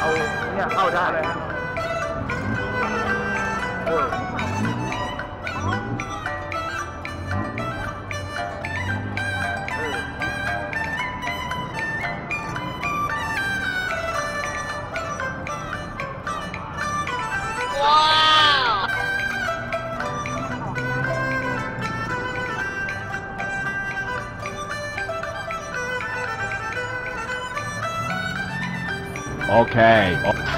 เอาเนี่ยเข้าได้เออว้า Okay.